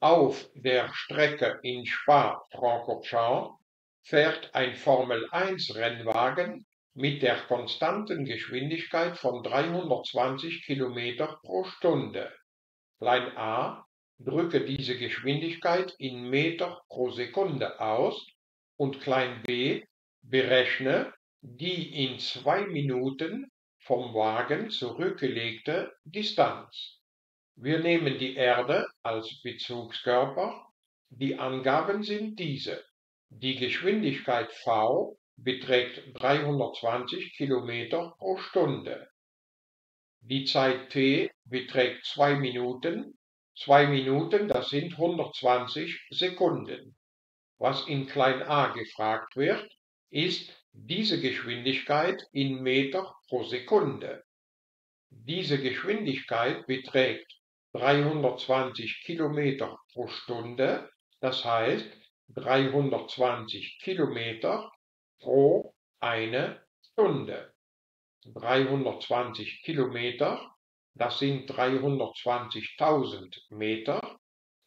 Auf der Strecke in Spa-Francorchamps fährt ein Formel-1-Rennwagen mit der konstanten Geschwindigkeit von 320 km pro Stunde. a drücke diese Geschwindigkeit in Meter pro Sekunde aus und b berechne die in zwei Minuten vom Wagen zurückgelegte Distanz. Wir nehmen die Erde als Bezugskörper. Die Angaben sind diese. Die Geschwindigkeit v beträgt 320 km pro Stunde. Die Zeit t beträgt 2 Minuten. 2 Minuten, das sind 120 Sekunden. Was in klein a gefragt wird, ist diese Geschwindigkeit in Meter pro Sekunde. Diese Geschwindigkeit beträgt 320 Kilometer pro Stunde, das heißt 320 Kilometer pro eine Stunde. 320 Kilometer, das sind 320.000 Meter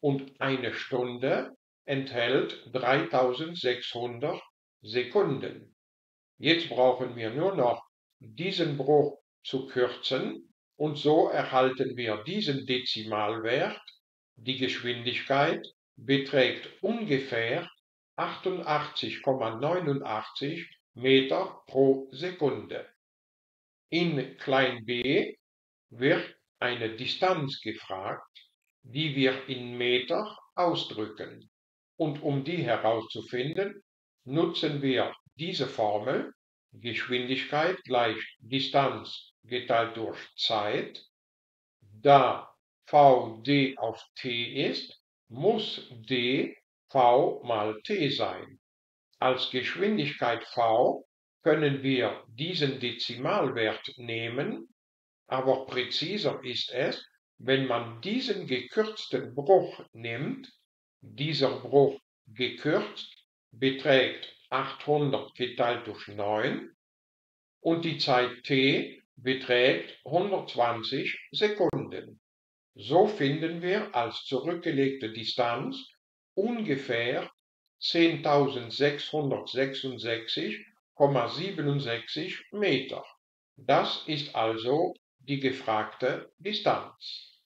und eine Stunde enthält 3600 Sekunden. Jetzt brauchen wir nur noch diesen Bruch zu kürzen und so erhalten wir diesen Dezimalwert. Die Geschwindigkeit beträgt ungefähr 88,89 Meter pro Sekunde. In klein b wird eine Distanz gefragt, die wir in Meter ausdrücken. Und um die herauszufinden, nutzen wir diese Formel Geschwindigkeit gleich Distanz geteilt durch Zeit. Da v d auf t ist, muss d v mal t sein. Als Geschwindigkeit v können wir diesen Dezimalwert nehmen, aber präziser ist es, wenn man diesen gekürzten Bruch nimmt. Dieser Bruch gekürzt beträgt 800 geteilt durch 9 und die Zeit t beträgt 120 Sekunden. So finden wir als zurückgelegte Distanz ungefähr 10.666,67 Meter. Das ist also die gefragte Distanz.